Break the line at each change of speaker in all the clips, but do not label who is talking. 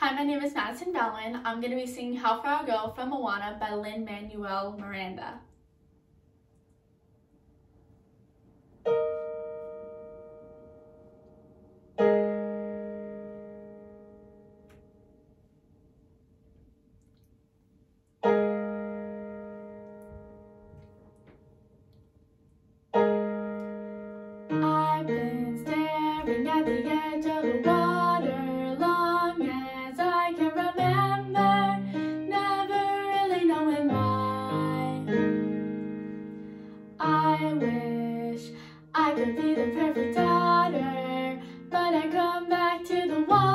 Hi, my name is Madison Vallerand. I'm going to be singing How Far I'll Go from Moana by Lin-Manuel Miranda. the perfect daughter, but I come back to the one.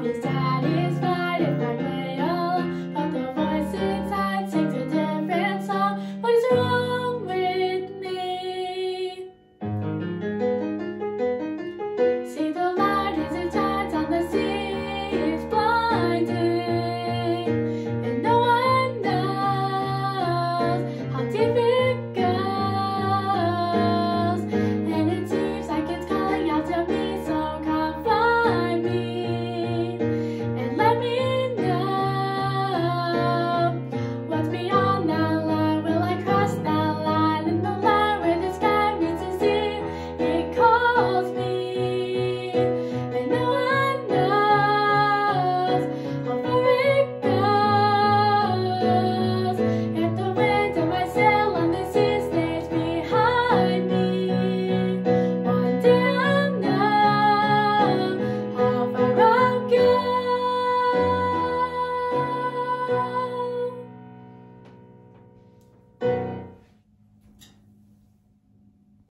promised I